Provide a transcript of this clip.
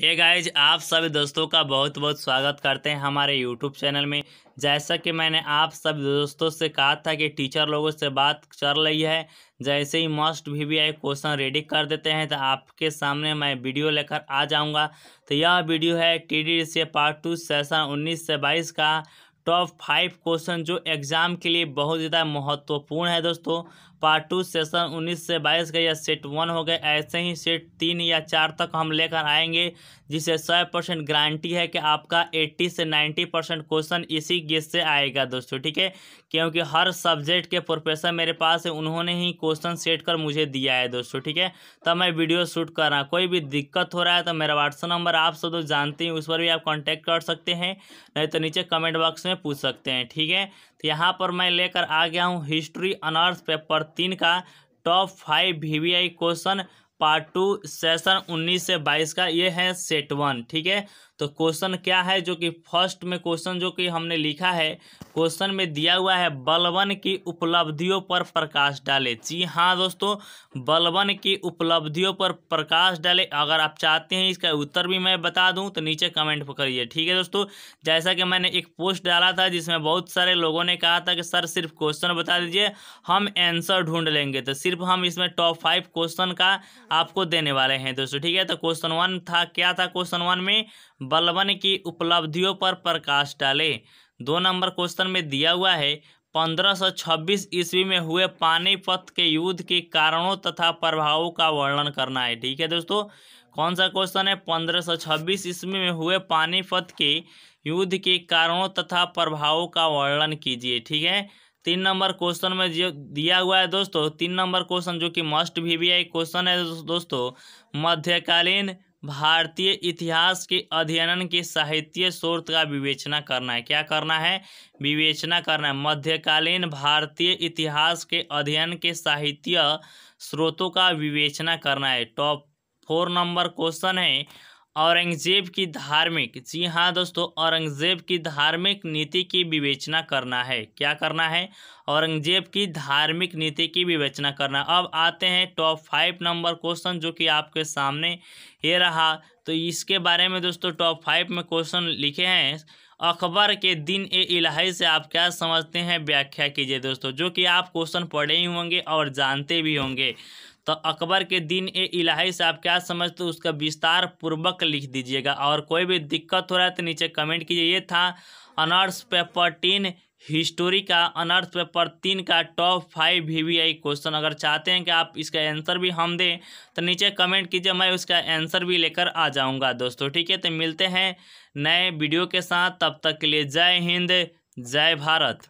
Hey guys आप सभी दोस्तों का बहुत बहुत स्वागत करते हैं हमारे यूट्यूब चैनल में। जैसा कि मैंने आप सब दोस्तों से कहा था कि टीचर लोगों से बात कर रही है, जैसे ही मस्ट भी वी आई क्वेश्चन रेडी कर देते हैं तो आपके सामने मैं वीडियो लेकर आ जाऊँगा। तो यह वीडियो है T D part two session उन्नीस से बाईस का। टॉप फाइव क्वेश्चन जो एग्ज़ाम के लिए बहुत ज़्यादा महत्वपूर्ण है दोस्तों। पार्ट टू सेशन उन्नीस से बाईस का या सेट वन हो गए ऐसे ही सेट तीन या चार तक हम लेकर आएँगे जिसे सौ परसेंट गारंटी है कि आपका एट्टी से नाइन्टी परसेंट क्वेश्चन इसी गेस से आएगा दोस्तों, ठीक है? क्योंकि हर सब्जेक्ट के प्रोफेसर मेरे पास है, उन्होंने ही क्वेश्चन सेट कर मुझे दिया है दोस्तों, ठीक है? तब मैं वीडियो शूट कर रहा कोई भी दिक्कत हो रहा है तो मेरा व्हाट्सअप नंबर आप सब तो जानते हैं उस पर भी आप कॉन्टैक्ट कर सकते हैं। नहीं तो नीचे कमेंट बॉक्स में पूछ सकते हैं, ठीक है? तो यहाँ पर मैं लेकर आ गया हूँ हिस्ट्री अनर्स पेपर तीन का, top five V V I question part two session उन्नीस से बाईस का, ये है सेट वन ठीक है? तो क्वेश्चन क्या है? जो कि फ़र्स्ट में क्वेश्चन जो कि हमने लिखा है क्वेश्चन में दिया हुआ है, बलवन की उपलब्धियों पर प्रकाश डाले। जी हाँ दोस्तों, बलवन की उपलब्धियों पर प्रकाश डाले। अगर आप चाहते हैं इसका उत्तर भी मैं बता दूँ तो नीचे कमेंट करिए, ठीक है दोस्तों? जैसा कि मैंने एक पोस्ट डाला था, जिसमें बहुत सारे लोगों ने कहा था कि, सर, सिर्फ़ क्वेश्चन बता दीजिए, हम आंसर ढूंढ लेंगे। तो सिर्फ़ हम इसमें टॉप फाइव क्वेश्चन का आपको देने वाले हैं दोस्तों, ठीक है? तो क्वेश्चन वन था, क्या था क्वेश्चन वन में? बलवन की उपलब्धियों पर प्रकाश डाले। दो नंबर क्वेश्चन में दिया हुआ है, पंद्रह सौ छब्बीस ईस्वी में हुए पानीपत के युद्ध के कारणों तथा प्रभावों का वर्णन करना है, ठीक है दोस्तों? कौन सा क्वेश्चन है? पंद्रह सौ छब्बीस ईस्वी में हुए पानीपत के युद्ध के कारणों तथा प्रभावों का वर्णन कीजिए, ठीक है? तीन नंबर क्वेश्चन में जो दिया हुआ है दोस्तों, तीन नंबर क्वेश्चन जो कि मस्ट भी भी आई क्वेश्चन है दोस्तों मध्यकालीन भारतीय इतिहास के अध्ययन के साहित्य स्रोत का विवेचना करना है। क्या करना है? विवेचना करना है। मध्यकालीन भारतीय इतिहास के अध्ययन के साहित्य स्रोतों का विवेचना करना है। टॉप फोर नंबर क्वेश्चन है। औरंगज़ेब की धार्मिक। जी हाँ दोस्तों, औरंगज़ेब की धार्मिक नीति की विवेचना करना है। क्या करना है? औरंगज़ेब की धार्मिक नीति की विवेचना करना। अब आते हैं टॉप फाइव नंबर क्वेश्चन जो कि आपके सामने ये रहा। तो इसके बारे में दोस्तों टॉप फाइव में क्वेश्चन लिखे हैं। अकबर के दिन ए इलाही से आप क्या समझते हैं? व्याख्या कीजिए दोस्तों, जो कि आप क्वेश्चन पढ़े ही होंगे और जानते भी होंगे। तो अकबर के दिन ए इलाही से आप क्या समझते हो? उसका विस्तार पूर्वक लिख दीजिएगा। और कोई भी दिक्कत हो रहा है तो नीचे कमेंट कीजिए। ये था अनर्स पेपर टीन हिस्टोरी का अनर्स पेपर तीन का top five V V I question. अगर चाहते हैं कि आप इसका आंसर भी हम दें तो नीचे कमेंट कीजिए। मैं उसका आंसर भी लेकर आ जाऊँगा दोस्तों। ठीक है तो मिलते हैं नए वीडियो के साथ। तब तक के लिए जय हिंद, जय भारत।